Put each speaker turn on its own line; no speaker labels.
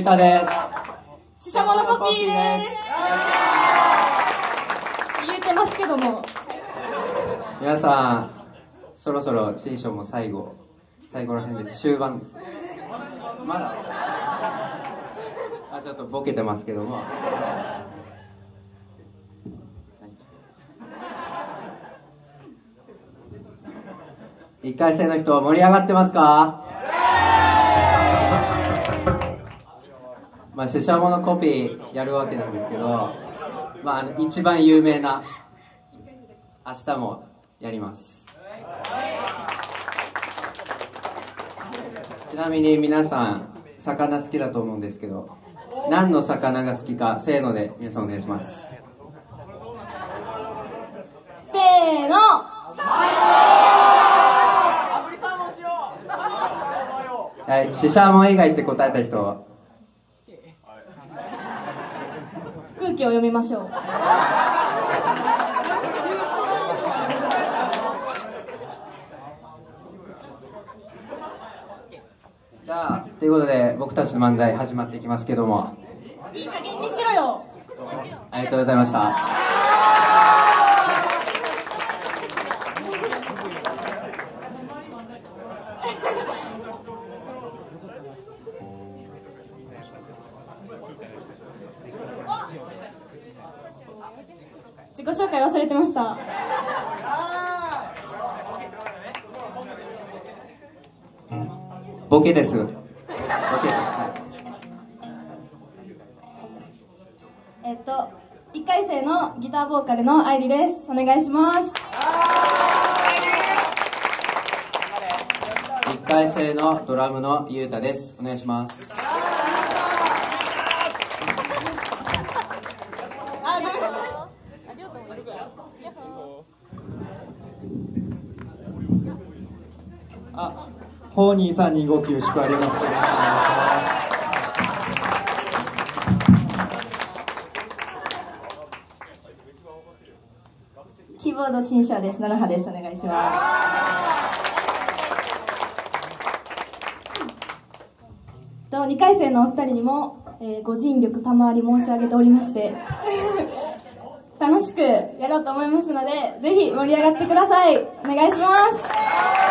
ゆうたです。
ししゃものコピーです。言えてますけども。
皆さんそろそろ新章も最後最後の辺で終盤です。まだ？あちょっとボケてますけども。一回生の人盛り上がってますか？まあ、シシャモのコピーやるわけなんですけど、まあ、あの一番有名な明日もやります。ちなみに皆さん魚好きだと思うんですけど何の魚が好きかせーので皆さんお願いします。
せーの。
はいシシャモ以外って答えた人
気を読みましょう。
じゃあということで僕たちの漫才始まっていきますけども。
いい加減にしろよ。
ありがとうございました
紹介忘れてました。
ボケです。ボケです、はい。
えっと1回生のギターボーカルの愛理です。お願いします。
一回生のドラムのゆうたです。お願いします
あごめんなさい
あ、ホーニーさんに動きよろしくあります。お願いします。
キーボード新社です奈良葉ですお願いしますと2回生のお二人にも、えーご尽力賜り申し上げておりまして。楽しくやろうと思いますのでぜひ盛り上がってください。お願いします